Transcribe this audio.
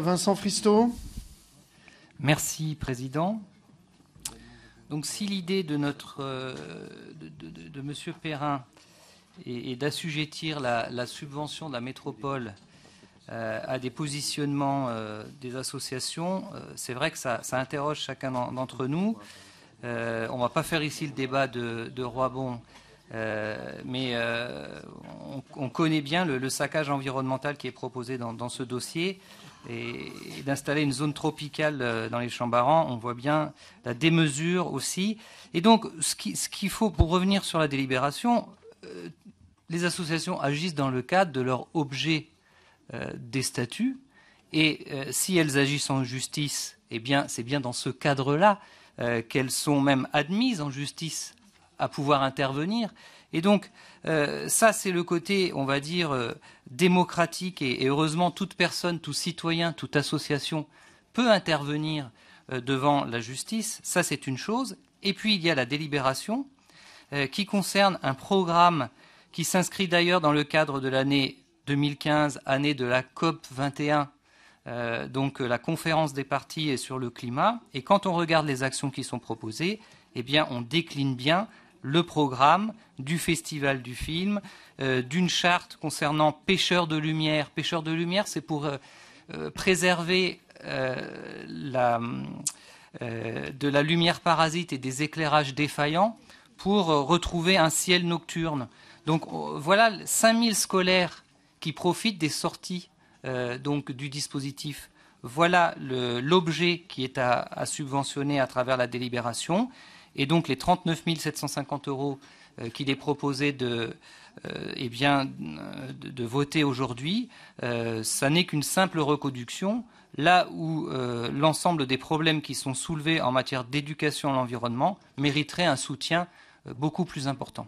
Vincent Fristo? Merci, Président. Donc, si l'idée de notre euh, de, Monsieur Perrin est, d'assujettir la, subvention de la métropole euh, à des positionnements euh, des associations, c'est vrai que ça, interroge chacun d'entre nous. on ne va pas faire ici le débat de, de Roibon, mais on, connaît bien le, saccage environnemental qui est proposé dans ce dossier et, d'installer une zone tropicale euh, dans les Chambarans. On voit bien la démesure aussi. Et donc, ce qu'il faut, pour revenir sur la délibération, euh, les associations agissent dans le cadre de leur objet euh, des statuts. Et si elles agissent en justice, eh bien, c'est bien dans ce cadre-là qu'elles sont même admises en justice à pouvoir intervenir. Et donc, euh, ça, c'est le côté, on va dire, euh, démocratique. Et, heureusement, toute personne, tout citoyen, toute association peut intervenir euh, devant la justice. Ça, c'est une chose. Et puis, il y a la délibération, qui concerne un programme qui s'inscrit d'ailleurs dans le cadre de l'année 2015, année de la COP 21, donc la conférence des partis est sur le climat. Et quand on regarde les actions qui sont proposées, eh bien, on décline bien le programme du Festival du film, euh, d'une charte concernant pêcheurs de lumière. Pêcheurs de lumière, c'est pour euh, euh, préserver de la lumière parasite et des éclairages défaillants pour retrouver un ciel nocturne. Donc voilà 5000 scolaires qui profitent des sorties du dispositif. Voilà l'objet qui est à subventionner à travers la délibération. Et donc les 39 750 euros euh, qu'il est proposé de, euh, eh bien, de, voter aujourd'hui, euh, ça n'est qu'une simple reconduction, là où l'ensemble des problèmes qui sont soulevés en matière d'éducation à l'environnement mériteraient un soutien beaucoup plus important.